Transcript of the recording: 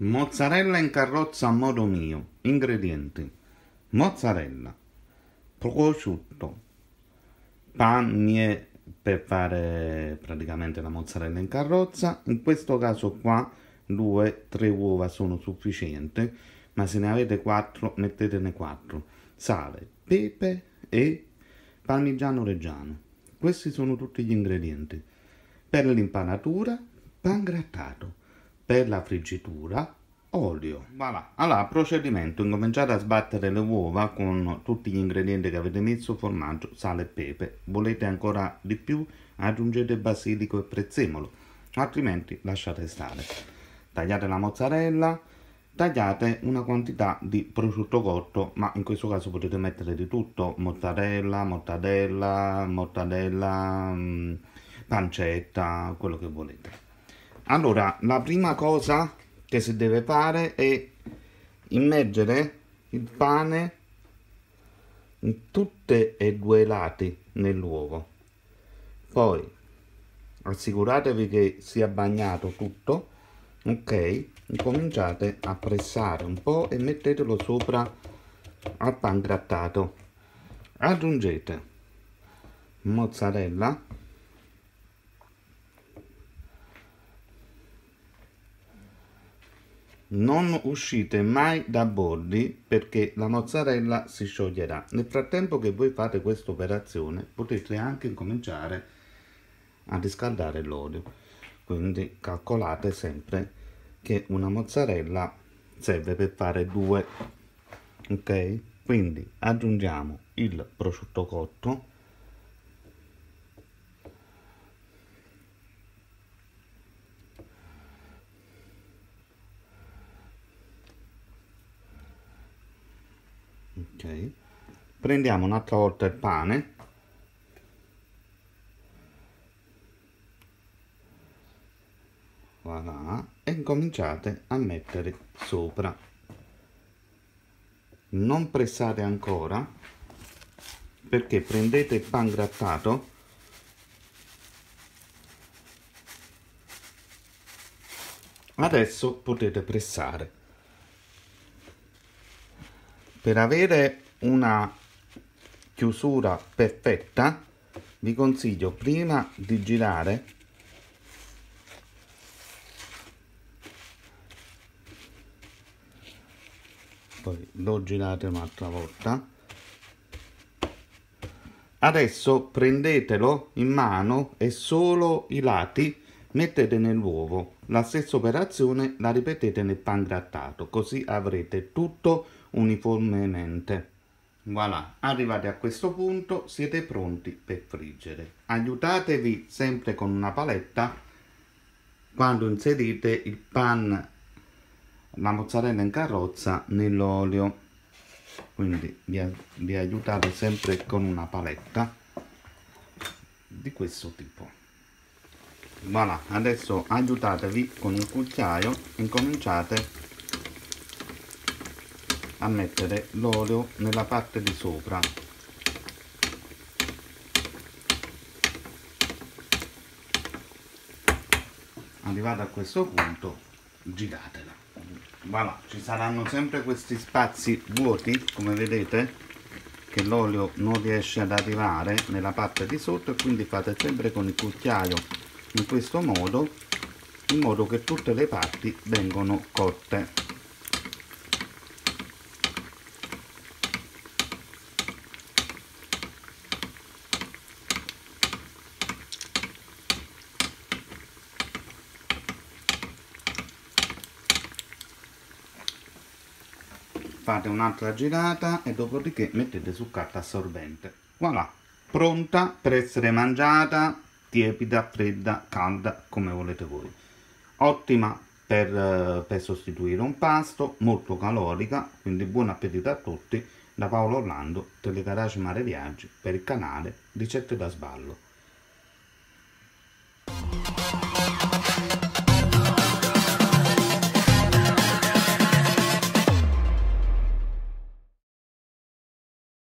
Mozzarella in carrozza a modo mio. Ingredienti. Mozzarella, prosciutto, pane per fare praticamente la mozzarella in carrozza. In questo caso qua 2-3 uova sono sufficienti, ma se ne avete 4 mettetene 4. Sale, pepe e parmigiano reggiano. Questi sono tutti gli ingredienti. Per l'impanatura, pan grattato per la friggitura olio. Voilà. allora procedimento. Incominciate a sbattere le uova con tutti gli ingredienti che avete messo formaggio sale e pepe. Volete ancora di più? Aggiungete basilico e prezzemolo. Altrimenti lasciate stare. Tagliate la mozzarella. Tagliate una quantità di prosciutto cotto ma in questo caso potete mettere di tutto. Mozzarella mortadella mortadella mm, pancetta quello che volete. Allora, la prima cosa che si deve fare è immergere il pane in tutte e due i lati nell'uovo. Poi assicuratevi che sia bagnato tutto, ok? Incominciate a pressare un po' e mettetelo sopra al pan grattato. Aggiungete mozzarella Non uscite mai da bordi perché la mozzarella si scioglierà. Nel frattempo che voi fate questa operazione potete anche cominciare a riscaldare l'olio. Quindi calcolate sempre che una mozzarella serve per fare due. Ok? Quindi aggiungiamo il prosciutto cotto ok. Prendiamo un'altra volta il pane. Voilà. E cominciate a mettere sopra. Non pressate ancora perché prendete il pan grattato. Adesso potete pressare per avere una chiusura perfetta vi consiglio prima di girare poi lo girate un'altra volta. Adesso prendetelo in mano e solo i lati mettete nell'uovo. La stessa operazione la ripetete nel pan grattato così avrete tutto uniformemente. Voilà, arrivati a questo punto siete pronti per friggere. Aiutatevi sempre con una paletta quando inserite il pan, la mozzarella in carrozza nell'olio. Quindi vi, vi aiutate sempre con una paletta di questo tipo. Voilà, adesso aiutatevi con un cucchiaio e cominciate a mettere l'olio nella parte di sopra. Arrivato a questo punto giratela. Voilà, ci saranno sempre questi spazi vuoti come vedete che l'olio non riesce ad arrivare nella parte di sotto e quindi fate sempre con il cucchiaio in questo modo in modo che tutte le parti vengono cotte fate un'altra girata e dopodiché mettete su carta assorbente. Voilà. Pronta per essere mangiata tiepida fredda calda come volete voi. Ottima per, eh, per sostituire un pasto molto calorica quindi buon appetito a tutti da Paolo Orlando Telecaraci Mare Viaggi per il canale Ricette da Sballo